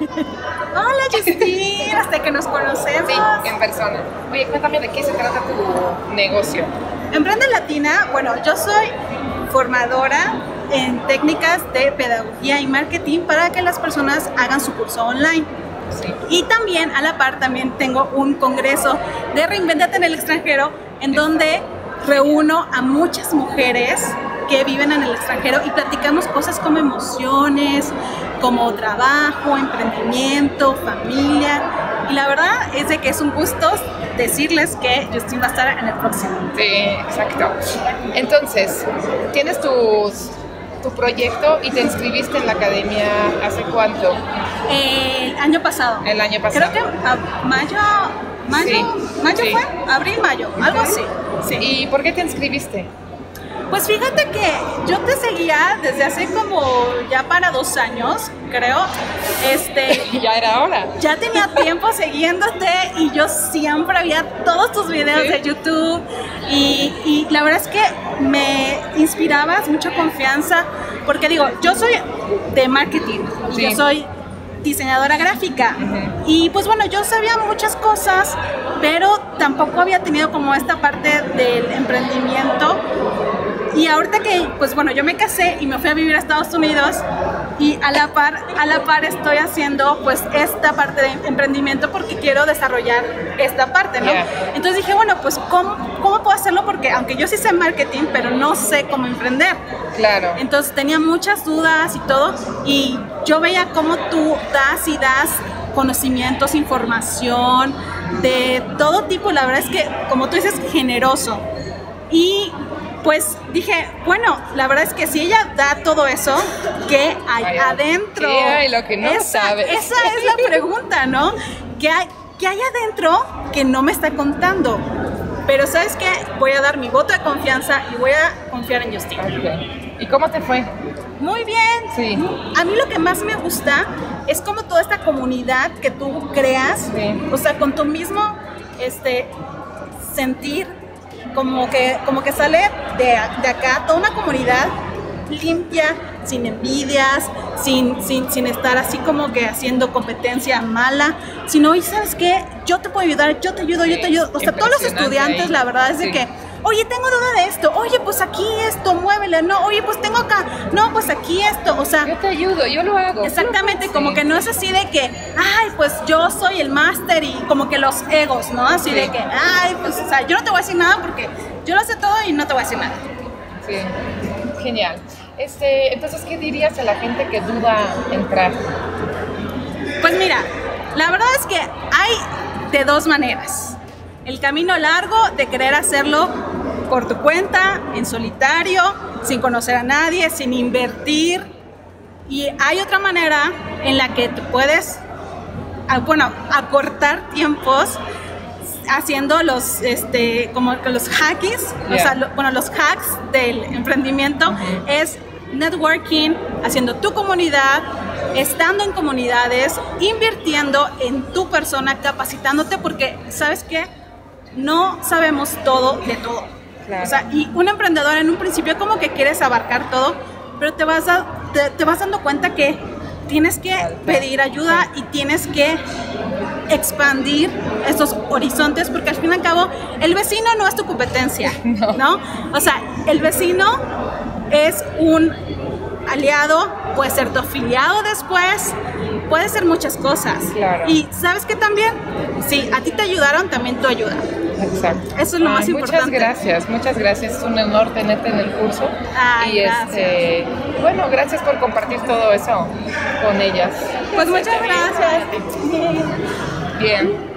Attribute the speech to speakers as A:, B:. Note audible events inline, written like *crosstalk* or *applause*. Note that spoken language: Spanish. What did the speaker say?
A: Hola, Justin, hasta que nos conocemos. Sí, en persona. Oye, cuéntame de qué se trata tu negocio.
B: Emprende Latina, bueno, yo soy formadora en técnicas de pedagogía y marketing para que las personas hagan su curso online.
A: Sí.
B: Y también a la par también tengo un congreso de Reinventate en el extranjero en donde reúno a muchas mujeres que viven en el extranjero y platicamos cosas como emociones, como trabajo, emprendimiento, familia. Y la verdad es de que es un gusto decirles que Justin va a estar en el próximo.
A: Sí, exacto. Entonces, tienes tus, tu proyecto y te inscribiste en la academia hace cuánto?
B: El año pasado.
A: El año pasado.
B: Creo que a mayo, mayo,
A: Sí,
B: mayo
A: sí.
B: fue, abril, mayo, algo así. Sí.
A: ¿Y por qué te inscribiste?
B: Pues fíjate que yo te seguía desde hace como ya para dos años, creo. Este, *laughs*
A: ya era hora.
B: ya tenía tiempo *laughs* siguiéndote y yo siempre veía todos tus videos
A: Sí.
B: de YouTube y, y la verdad es que me inspirabas mucha confianza porque digo, yo soy de marketing,
A: Sí.
B: yo soy diseñadora gráfica y pues bueno, yo sabía muchas cosas, pero tampoco había tenido como esta parte del emprendimiento y ahorita que, pues bueno, yo me casé y me fui a vivir a Estados Unidos y a la par, a la par estoy haciendo pues esta parte de emprendimiento porque quiero desarrollar esta parte, ¿no? Entonces dije, bueno, pues ¿cómo, ¿cómo puedo hacerlo? Porque aunque yo sí sé marketing, pero no sé cómo emprender.
A: Claro.
B: Entonces tenía muchas dudas y todo y yo veía cómo tú das y das conocimientos, información de todo tipo. La verdad es que, como tú dices, generoso. Y pues dije, bueno, la verdad es que si ella da todo eso, ¿qué hay
A: Ay,
B: adentro?
A: ¿qué hay lo que no
B: esa,
A: sabes?
B: Esa es la pregunta, ¿no? ¿Qué hay, ¿Qué hay adentro que no me está contando? Pero ¿sabes qué? Voy a dar mi voto de confianza y voy a confiar en Justin.
A: ¿Y cómo te fue?
B: Muy bien.
A: Sí.
B: A mí lo que más me gusta es como toda esta comunidad que tú creas,
A: Sí.
B: o sea, con tu mismo este sentir como que como que sale de, de acá toda una comunidad limpia, sin envidias, sin, sin, sin estar así como que haciendo competencia mala, sino, y sabes qué, yo te puedo ayudar, yo te ayudo, yo te ayudo. O sea, todos los estudiantes,
A: ahí.
B: la verdad es de
A: Sí.
B: que, oye, tengo duda de esto, oye, pues aquí esto, muévele, no, oye, pues tengo acá, no, pues aquí esto, o sea,
A: Yo te ayudo, yo lo hago.
B: Exactamente, como que no es así de que, ay, pues yo soy el máster y como que los egos, ¿no? Así
A: Sí.
B: de que, ay, pues, o sea, yo no te voy a decir nada porque yo lo sé todo y no te voy a decir nada.
A: Sí, genial. Este, entonces, ¿qué dirías a la gente que duda entrar?
B: Pues mira, la verdad es que hay de dos maneras. El camino largo de querer hacerlo por tu cuenta, en solitario, sin conocer a nadie, sin invertir. Y hay otra manera en la que tú puedes, bueno, acortar tiempos haciendo los, este, como que los hackings, o
A: Yeah.
B: sea, lo- bueno, los hacks del emprendimiento es networking, haciendo tu comunidad, estando en comunidades, invirtiendo en tu persona, capacitándote, porque, ¿sabes qué? No sabemos todo de todo.
A: Claro.
B: O sea, y un emprendedor en un principio como que quieres abarcar todo, pero te vas, a- te, te vas dando cuenta que tienes que pedir ayuda y tienes que expandir estos horizontes porque al fin y al cabo el vecino no es tu competencia, *laughs*
A: No.
B: ¿no? O sea, el vecino es un aliado, puede ser tu afiliado después, puede ser muchas cosas.
A: Claro.
B: Y sabes que también, si a ti te ayudaron, también tú ayuda.
A: Exacto.
B: Eso es lo más importante.
A: Muchas gracias, muchas gracias. Es un honor tenerte en el curso.
B: Ay,
A: y
B: gracias.
A: este, bueno, gracias por compartir todo eso con ellas.
B: Pues muchas
A: bien.
B: gracias.
A: Bien.